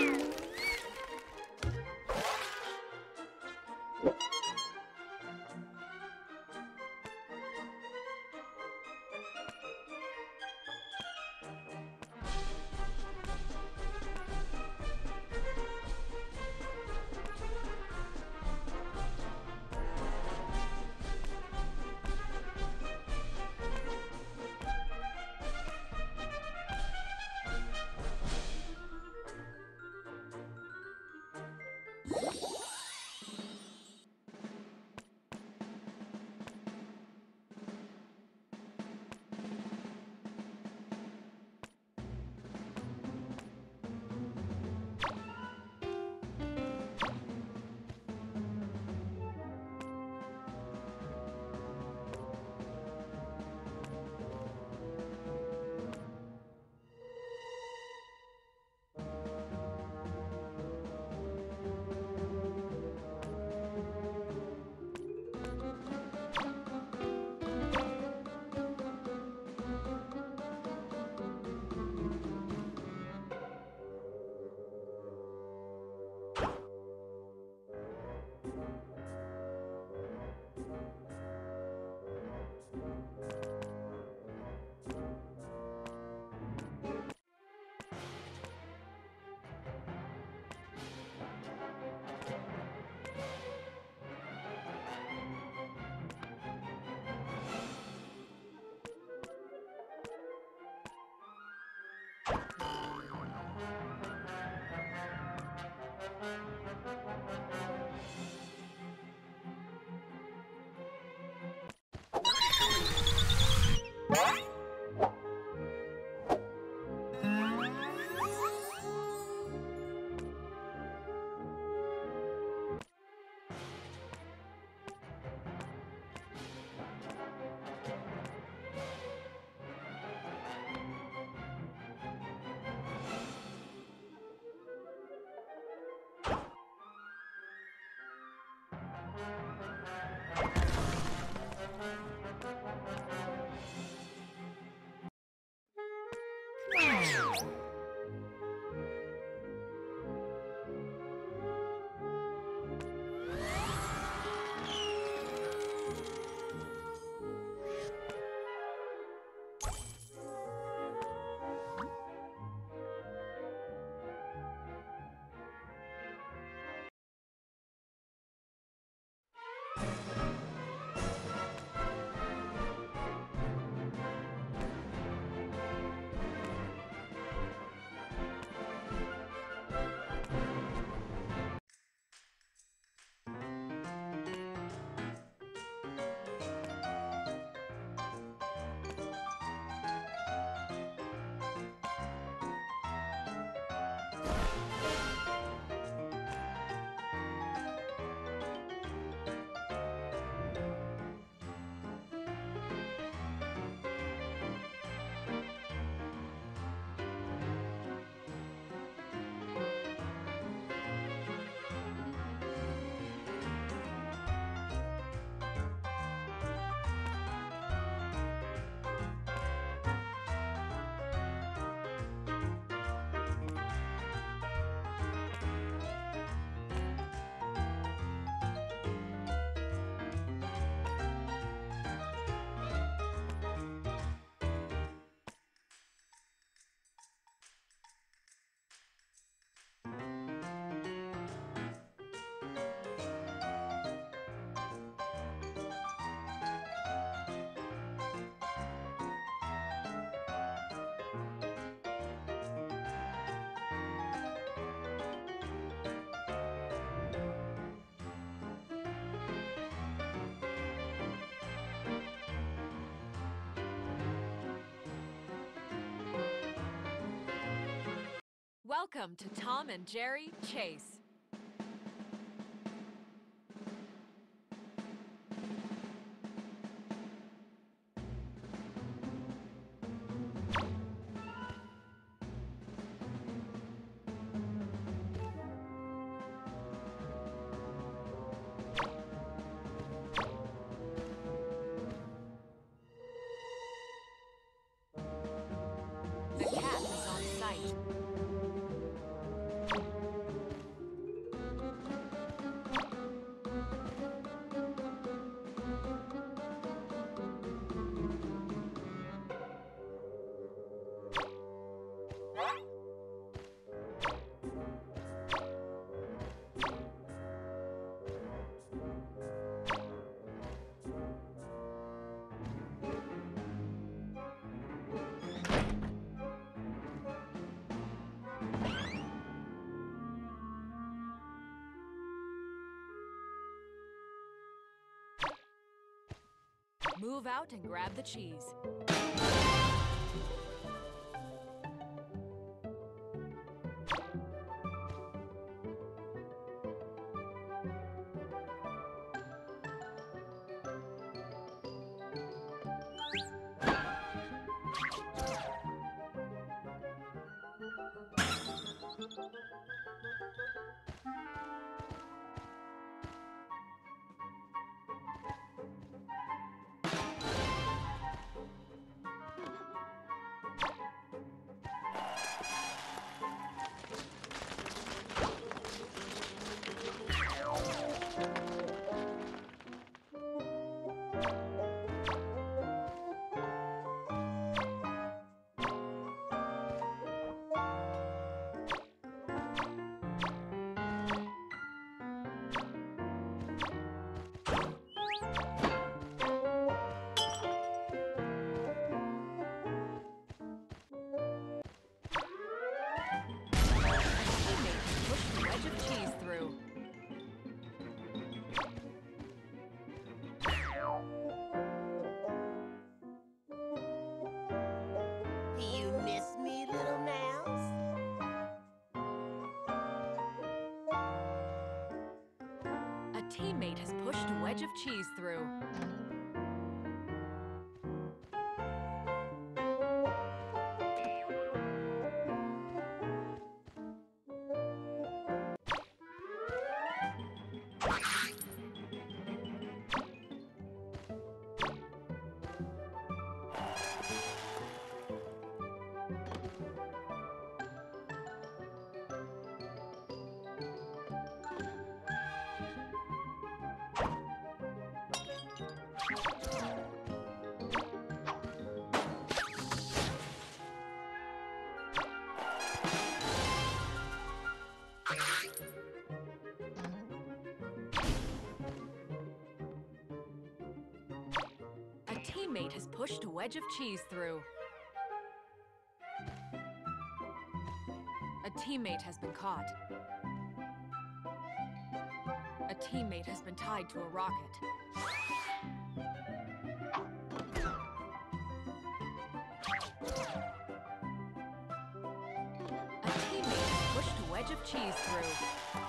Yeah. you you Welcome to Tom and Jerry Chase. Move out and grab the cheese. Teammate has pushed a wedge of cheese through. Teammate has pushed a wedge of cheese through. A teammate has been caught. A teammate has been tied to a rocket. A teammate has pushed a wedge of cheese through.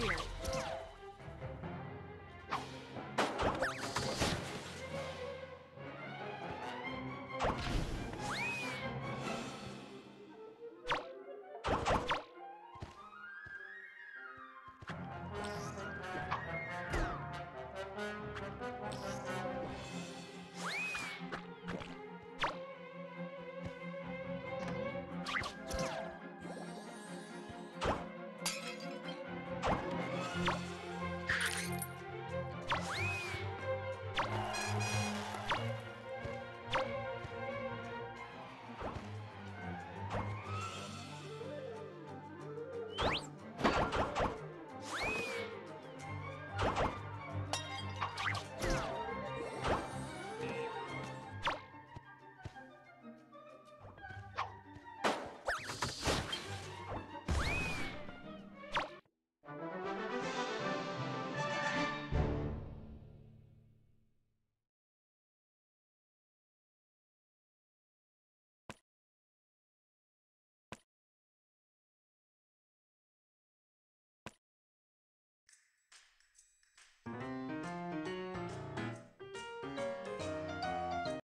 here.